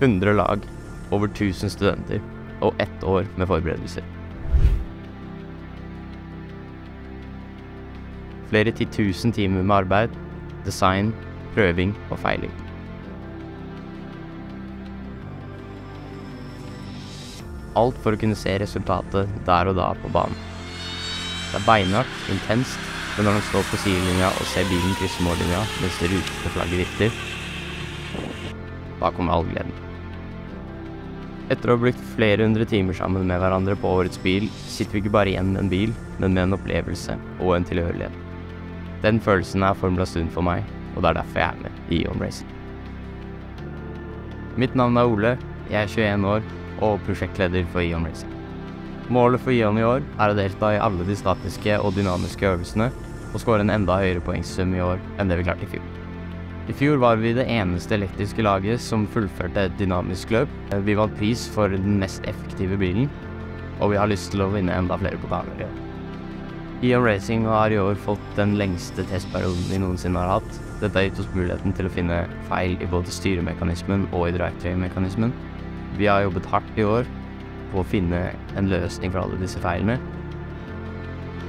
100 lag, over 1000 studenter og ett år med forberedelser. Flere titusen timer med arbeid, design, prøving og feiling. Alt for å kunne se resultatet der og da på banen. Det er beinhardt, intenst, men når man står på sidelinja og ser bilen krysse mållinja mens det rutete flagget vifter, da kommer all gleden. Etter å ha brukt flere hundre timer sammen med hverandre på årets bil, sitter vi ikke bare igjen med en bil, men med en opplevelse og en tilhørighet. Den følelsen er formla Stund for meg, og det er derfor jeg er med i Ion Racing. Mitt navn er Ole, jeg er 21 år og prosjektleder for Ion Racing. Målet for Ion i år er å delta i alle de statiske og dynamiske øvelsene og skåre en enda høyere poengsum i år enn det vi klarte i fjor. I fjor var vi det eneste elektriske laget som fullførte et dynamisk løp. Vi vant pris for den mest effektive bilen, og vi har lyst til å vinne enda flere pokaler i år. Ion Racing har i år fått den lengste testperioden vi noensinne har hatt. Dette har gitt oss muligheten til å finne feil i både styremekanismen og i drivetrain-mekanismen. Vi har jobbet hardt i år på å finne en løsning for alle disse feilene.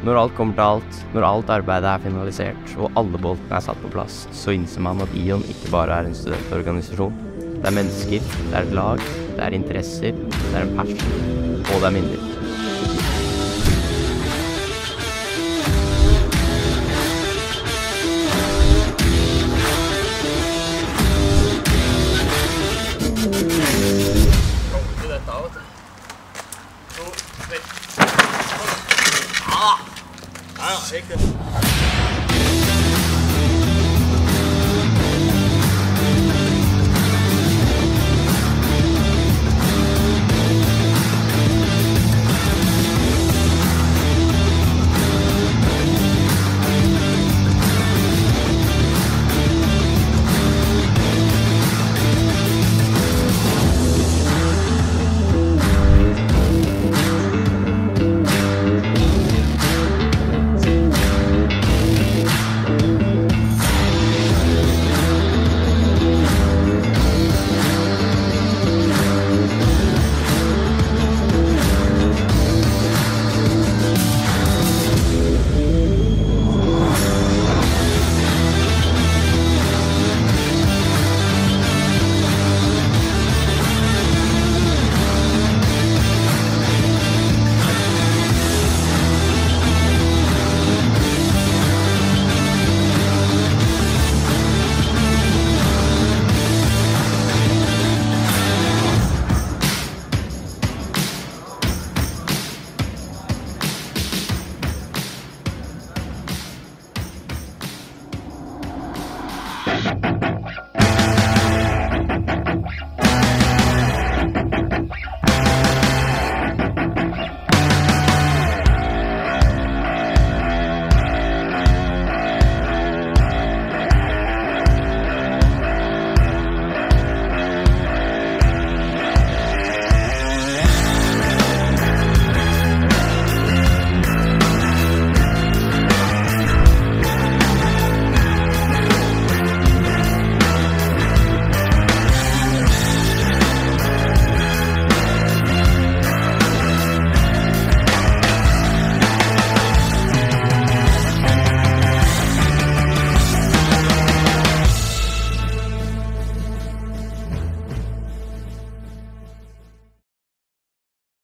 Når alt kommer til alt, når alt arbeidet er finalisert og alle boltene er satt på plass, så innser man at Ion ikke bare er en studentorganisasjon. Det er mennesker, det er et lag, det er interesser, det er en passion, og det er minner. Ja, ja, riktig.